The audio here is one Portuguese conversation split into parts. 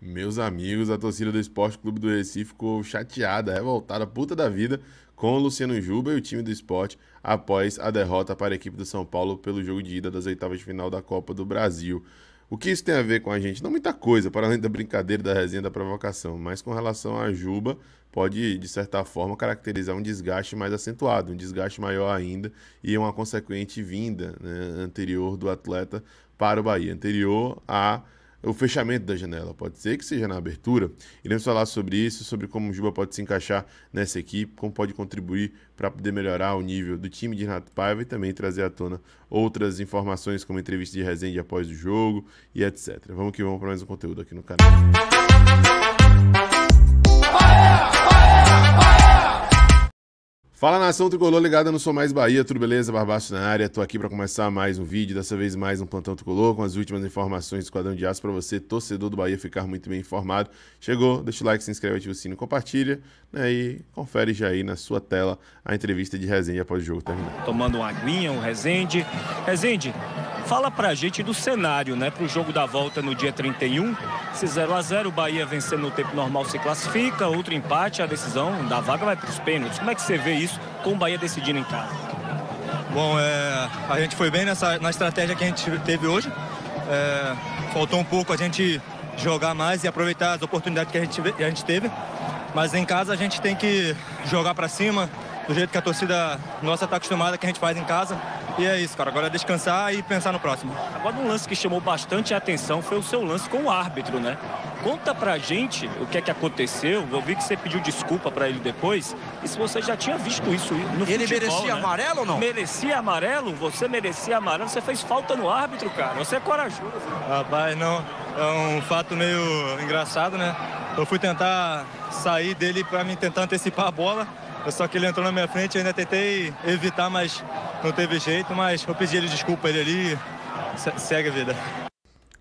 Meus amigos, a torcida do Esporte Clube do Recife ficou chateada, revoltada, puta da vida com o Luciano Juba e o time do esporte após a derrota para a equipe do São Paulo pelo jogo de ida das oitavas de final da Copa do Brasil. O que isso tem a ver com a gente? Não muita coisa, para além da brincadeira, da resenha, da provocação, mas com relação à Juba, pode, de certa forma, caracterizar um desgaste mais acentuado, um desgaste maior ainda e uma consequente vinda né, anterior do atleta para o Bahia, anterior a o fechamento da janela. Pode ser que seja na abertura. Iremos falar sobre isso, sobre como o Juba pode se encaixar nessa equipe, como pode contribuir para poder melhorar o nível do time de Renato Paiva e também trazer à tona outras informações, como entrevista de resenha após o jogo e etc. Vamos que vamos para mais um conteúdo aqui no canal. Fala nação tricolor ligada no Sou Mais Bahia, tudo beleza? Barbaço na área, tô aqui para começar mais um vídeo, dessa vez mais um plantão tricolor com as últimas informações do Esquadrão de Aço para você, torcedor do Bahia, ficar muito bem informado. Chegou, deixa o like, se inscreve, ativa o sino, compartilha né, e confere já aí na sua tela a entrevista de Rezende após o jogo terminar. Tomando uma aguinha, um Rezende. Rezende, fala pra gente do cenário, né, pro jogo da volta no dia 31. Se 0 a 0 o Bahia vencendo no tempo normal se classifica, outro empate, a decisão da vaga vai para os pênaltis. Como é que você vê isso com o Bahia decidindo em casa? Bom, é, a gente foi bem nessa, na estratégia que a gente teve hoje. É, faltou um pouco a gente jogar mais e aproveitar as oportunidades que a gente, a gente teve. Mas em casa a gente tem que jogar para cima, do jeito que a torcida nossa está acostumada, que a gente faz em casa. E é isso, cara. Agora é descansar e pensar no próximo. Agora, um lance que chamou bastante atenção foi o seu lance com o árbitro, né? Conta pra gente o que é que aconteceu. Eu vi que você pediu desculpa para ele depois. E se você já tinha visto isso no Ele futebol, merecia né? amarelo ou não? Merecia amarelo? Você merecia amarelo? Você fez falta no árbitro, cara. Você é corajoso. Rapaz, não. É um fato meio engraçado, né? Eu fui tentar sair dele para me tentar antecipar a bola. Só que ele entrou na minha frente, eu ainda tentei evitar, mas não teve jeito. Mas eu pedi ele desculpa ele ali. Segue a vida.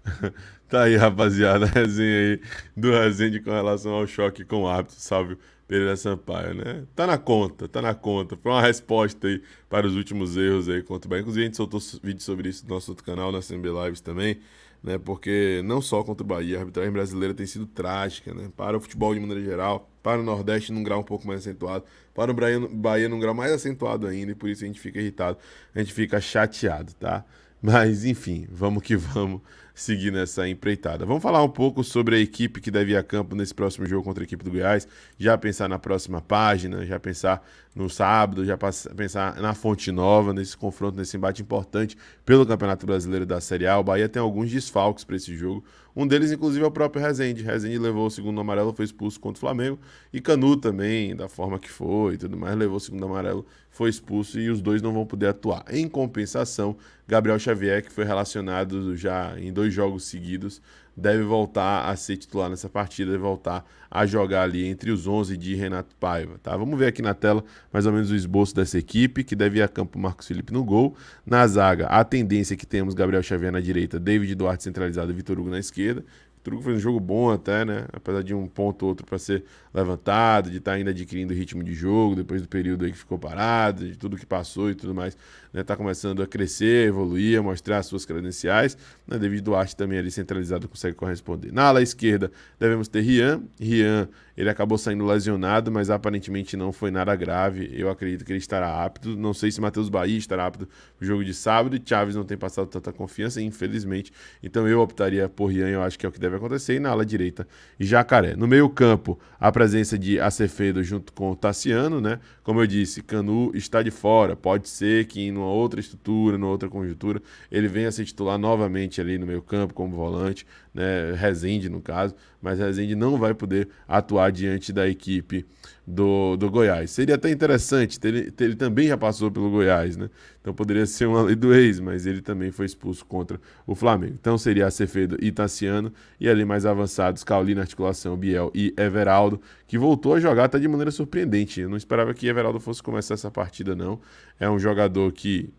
tá aí, rapaziada, a resenha aí do Resende com relação ao choque com o árbitro. Salve Pereira Sampaio, né? Tá na conta, tá na conta. Foi uma resposta aí para os últimos erros aí contra o Bahia. Inclusive, a gente soltou vídeo sobre isso no nosso outro canal, na CMB Lives também né? Porque não só contra o Bahia, a arbitragem brasileira tem sido trágica, né? Para o futebol de maneira geral, para o Nordeste num grau um pouco mais acentuado, para o Bahia, Bahia num grau mais acentuado ainda, e por isso a gente fica irritado, a gente fica chateado, tá? Mas enfim, vamos que vamos seguir nessa empreitada. Vamos falar um pouco sobre a equipe que deve ir a campo nesse próximo jogo contra a equipe do Goiás. Já pensar na próxima página, já pensar no sábado, já pensar na Fonte Nova, nesse confronto, nesse embate importante pelo Campeonato Brasileiro da Série A. O Bahia tem alguns desfalques para esse jogo. Um deles, inclusive, é o próprio Rezende. Rezende levou o segundo amarelo, foi expulso contra o Flamengo. E Canu também, da forma que foi e tudo mais, levou o segundo amarelo, foi expulso e os dois não vão poder atuar. Em compensação, Gabriel Xavier, que foi relacionado já em dois jogos seguidos, deve voltar a ser titular nessa partida, deve voltar a jogar ali entre os 11 de Renato Paiva, tá? Vamos ver aqui na tela mais ou menos o esboço dessa equipe, que deve ir a campo Marcos Felipe no gol. Na zaga, a tendência é que temos Gabriel Xavier na direita, David Duarte centralizado e Vitor Hugo na esquerda. Truco fez um jogo bom até, né? Apesar de um ponto ou outro para ser levantado, de estar tá ainda adquirindo ritmo de jogo depois do período aí que ficou parado, de tudo que passou e tudo mais, né? Tá começando a crescer, evoluir, a mostrar as suas credenciais. Né? David Duarte também ali centralizado consegue corresponder. Na ala esquerda devemos ter Rian. Rian, ele acabou saindo lesionado, mas aparentemente não foi nada grave. Eu acredito que ele estará apto. Não sei se Matheus Bahia estará apto no jogo de sábado Chaves não tem passado tanta confiança, infelizmente. Então eu optaria por Rian, eu acho que é o que deve acontecer. E na ala direita, Jacaré. No meio-campo, a presença de Acevedo junto com o Tassiano, né? Como eu disse, Canu está de fora. Pode ser que em uma outra estrutura, numa outra conjuntura, ele venha a se titular novamente ali no meio-campo como volante, né? Rezende, no caso, mas Rezende não vai poder atuar diante da equipe do, do Goiás. Seria até interessante, ele, ele também já passou pelo Goiás, né? Então poderia ser uma lei do ex, mas ele também foi expulso contra o Flamengo. Então seria Acevedo e Tassiano, e ali mais avançados, Cauli na articulação, Biel e Everaldo, que voltou a jogar até de maneira surpreendente. Eu não esperava que Everaldo fosse começar essa partida, não. É um jogador que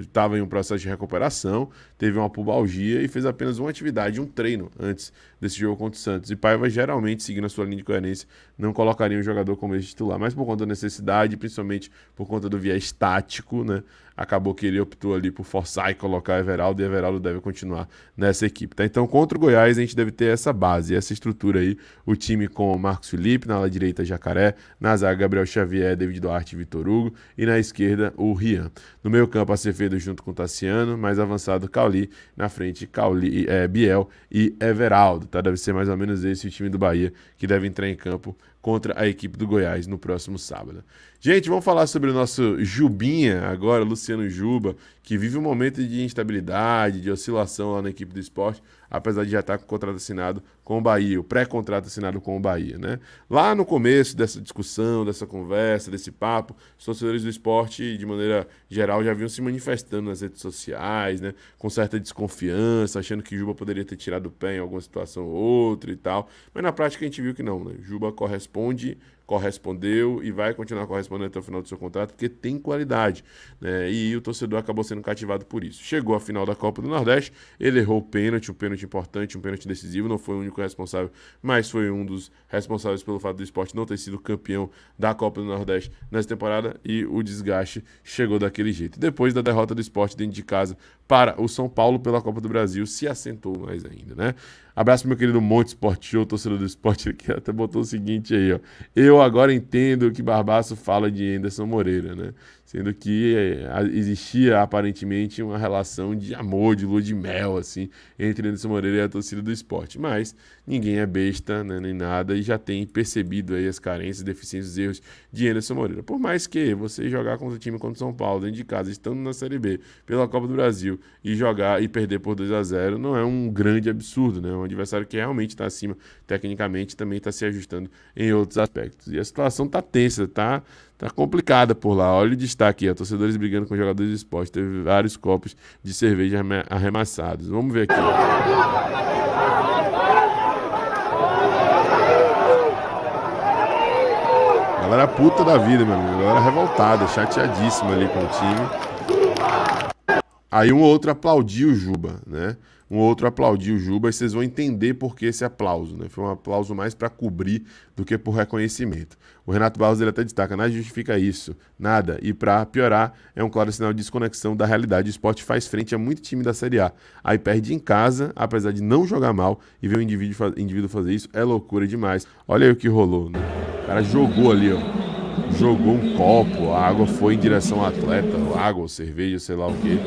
estava né, em um processo de recuperação, teve uma pubalgia e fez apenas uma atividade, um antes desse jogo contra o Santos. E Paiva, geralmente, seguindo a sua linha de coerência, não colocaria um jogador como esse titular, mas por conta da necessidade, principalmente por conta do viés tático, né? Acabou que ele optou ali por forçar e colocar Everaldo, e Everaldo deve continuar nessa equipe, tá? Então, contra o Goiás, a gente deve ter essa base, essa estrutura aí, o time com Marcos Felipe, na ala direita Jacaré, na zaga Gabriel Xavier, David Duarte e Vitor Hugo, e na esquerda o Rian. No meio campo, Acevedo junto com o Tassiano, mais avançado Cauli, na frente Cauli, é, Biel e Everaldo, tá? Deve ser mais ou menos esse o time do Bahia que deve entrar em campo contra a equipe do Goiás no próximo sábado. Gente, vamos falar sobre o nosso Jubinha agora, Luciano Juba, que vive um momento de instabilidade, de oscilação lá na equipe do esporte, apesar de já estar com o contrato assinado com o Bahia, o pré-contrato assinado com o Bahia, né? Lá no começo dessa discussão, dessa conversa, desse papo, os torcedores do esporte, de maneira geral, já vinham se manifestando nas redes sociais, né? Com certa desconfiança, achando que Juba poderia ter tirado o pé em alguma situação ou outra e tal. Mas na prática a gente viu que não, né? Juba corresponde correspondeu e vai continuar correspondendo até o final do seu contrato, porque tem qualidade. Né? E o torcedor acabou sendo cativado por isso. Chegou à final da Copa do Nordeste, ele errou o pênalti, um pênalti importante, um pênalti decisivo, não foi o único responsável, mas foi um dos responsáveis pelo fato do esporte não ter sido campeão da Copa do Nordeste nessa temporada e o desgaste chegou daquele jeito. Depois da derrota do esporte dentro de casa para o São Paulo pela Copa do Brasil, se assentou mais ainda, né? Abraço meu querido Monte Sport Show, torcedor do esporte, que até botou o seguinte aí, ó. Eu agora entendo que Barbaço fala de Anderson Moreira, né? Sendo que é, existia aparentemente uma relação de amor, de lua de mel, assim, entre Anderson Moreira e a torcida do esporte. Mas ninguém é besta, né, nem nada, e já tem percebido aí as carências, deficiências, erros de Anderson Moreira. Por mais que você jogar contra o time contra o São Paulo, dentro de casa, estando na Série B, pela Copa do Brasil, e jogar e perder por 2 a 0 não é um grande absurdo, né? É um adversário que realmente está acima, tecnicamente, também está se ajustando em outros aspectos. E a situação está tensa, tá? Tá complicada por lá. Olha o destaque aí, torcedores brigando com jogadores esporte. Teve vários copos de cerveja arremassados. Vamos ver aqui. Galera puta da vida, meu amigo. Galera revoltada, chateadíssima ali com o time. Aí um outro aplaudiu o Juba, né? um outro aplaudiu o Juba e vocês vão entender por que esse aplauso. Né? Foi um aplauso mais para cobrir do que por reconhecimento. O Renato Barros ele até destaca, nada justifica isso, nada. E para piorar, é um claro sinal de desconexão da realidade. O esporte faz frente a muito time da Série A. Aí perde em casa, apesar de não jogar mal, e ver o indivíduo, indivíduo fazer isso é loucura demais. Olha aí o que rolou. Né? O cara jogou ali, ó jogou um copo, a água foi em direção ao atleta, água, cerveja, sei lá o quê.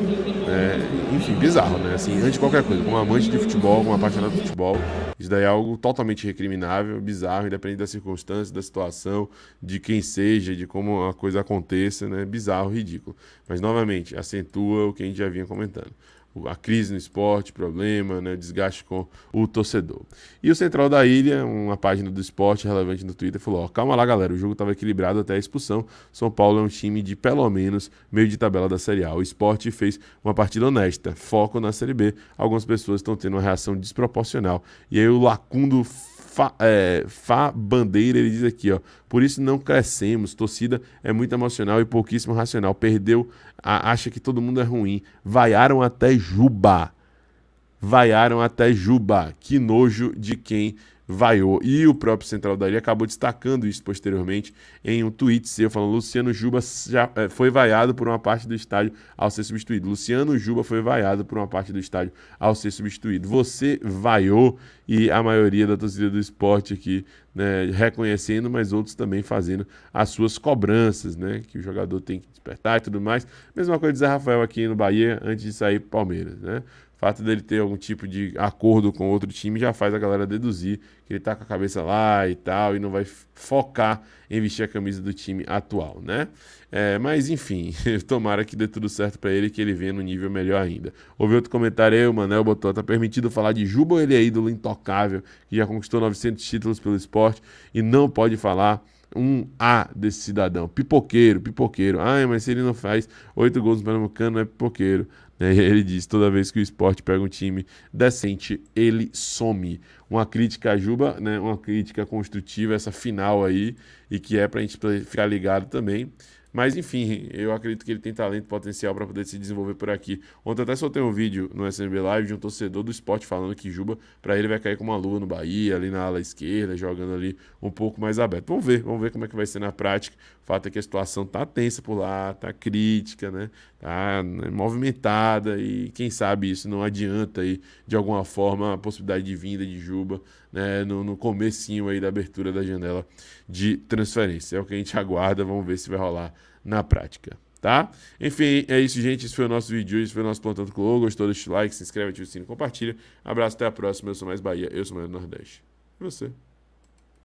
É, enfim, bizarro, né? Assim, antes de qualquer coisa, como amante de futebol, como apaixonado de futebol, isso daí é algo totalmente recriminável, bizarro, independente da circunstância, da situação, de quem seja, de como a coisa aconteça, né? Bizarro, ridículo. Mas, novamente, acentua o que a gente já vinha comentando a crise no esporte, problema, né, desgaste com o torcedor. E o Central da Ilha, uma página do esporte relevante no Twitter, falou: ó, calma lá, galera, o jogo estava equilibrado até a expulsão. São Paulo é um time de pelo menos meio de tabela da Série A. O esporte fez uma partida honesta, foco na Série B. Algumas pessoas estão tendo uma reação desproporcional. E aí o Lacundo Fá, é, Bandeira, ele diz aqui, ó. Por isso não crescemos. Torcida é muito emocional e pouquíssimo racional. Perdeu, a, acha que todo mundo é ruim. Vaiaram até Juba. Vaiaram até Juba. Que nojo de quem vaiou. E o próprio Central da Ilha acabou destacando isso posteriormente em um tweet seu, falando Luciano Juba já é, foi vaiado por uma parte do estádio ao ser substituído. Luciano Juba foi vaiado por uma parte do estádio ao ser substituído. Você vaiou e a maioria da torcida do esporte aqui né, reconhecendo, mas outros também fazendo as suas cobranças, né, que o jogador tem que despertar e tudo mais. Mesma coisa de Zé Rafael aqui no Bahia antes de sair Palmeiras, né? Fato dele ter algum tipo de acordo com outro time já faz a galera deduzir que ele tá com a cabeça lá e tal, e não vai focar em vestir a camisa do time atual, né? É, mas enfim, tomara que dê tudo certo para ele, que ele venha no nível melhor ainda. Houve outro comentário aí, o Manel botou, tá permitido falar de Juba ou ele é ídolo intocável, que já conquistou 900 títulos pelo esporte e não pode falar um A desse cidadão. Pipoqueiro, pipoqueiro. Ai, mas se ele não faz oito gols no Pernambucano, não é pipoqueiro. Né? Ele diz: toda vez que o esporte pega um time decente, ele some. Uma crítica a Juba, né? uma crítica construtiva, essa final aí, e que é para a gente ficar ligado também. Mas enfim, eu acredito que ele tem talento potencial para poder se desenvolver por aqui. Ontem até soltei um vídeo no SNB Live de um torcedor do esporte falando que Juba, para ele vai cair como uma lua no Bahia, ali na ala esquerda, jogando ali um pouco mais aberto. Vamos ver, vamos ver como é que vai ser na prática. O fato é que a situação tá tensa por lá, tá crítica, né? Tá né, movimentada e quem sabe isso não adianta aí de alguma forma a possibilidade de vinda de Juba, né, no, no comecinho aí da abertura da janela de transferência. É o que a gente aguarda, vamos ver se vai rolar na prática. Tá? Enfim, é isso, gente. Esse foi o nosso vídeo, esse foi o nosso Plantão do Gostou? Deixa o like, se inscreve, ativa o sininho, compartilha. Abraço, até a próxima. Eu sou mais Bahia, eu sou mais Nordeste. E você?